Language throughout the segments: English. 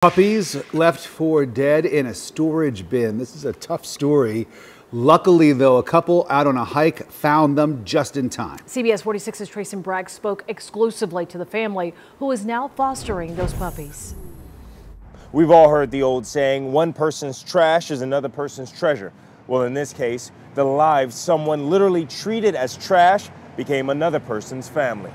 Puppies left for dead in a storage bin. This is a tough story. Luckily, though, a couple out on a hike found them just in time. CBS 46's Trayson Bragg spoke exclusively to the family who is now fostering those puppies. We've all heard the old saying, one person's trash is another person's treasure. Well, in this case, the lives someone literally treated as trash became another person's family.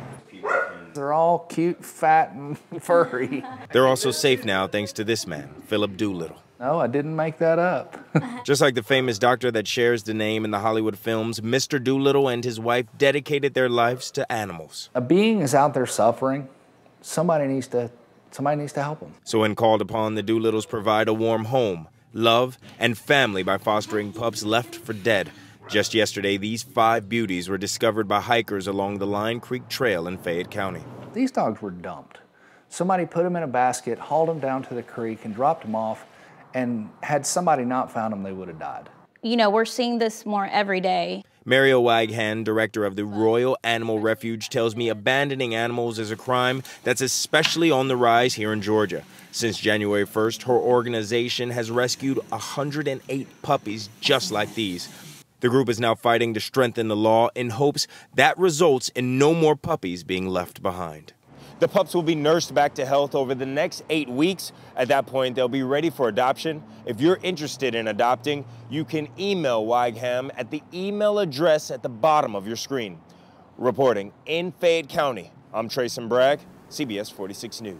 They're all cute, fat, and furry. They're also safe now thanks to this man, Philip Doolittle. No, I didn't make that up. Just like the famous doctor that shares the name in the Hollywood films, Mr. Doolittle and his wife dedicated their lives to animals. A being is out there suffering. Somebody needs to somebody needs to help them. So when called upon, the Doolittles provide a warm home, love, and family by fostering pups left for dead. Just yesterday, these five beauties were discovered by hikers along the Line Creek Trail in Fayette County. These dogs were dumped. Somebody put them in a basket, hauled them down to the creek, and dropped them off. And had somebody not found them, they would have died. You know, we're seeing this more every day. Mario Waghan, director of the Royal Animal Refuge, tells me abandoning animals is a crime that's especially on the rise here in Georgia. Since January 1st, her organization has rescued 108 puppies just like these. The group is now fighting to strengthen the law in hopes that results in no more puppies being left behind. The pups will be nursed back to health over the next eight weeks. At that point, they'll be ready for adoption. If you're interested in adopting, you can email Wagham at the email address at the bottom of your screen. Reporting in Fayette County, I'm Trayson Bragg, CBS 46 News.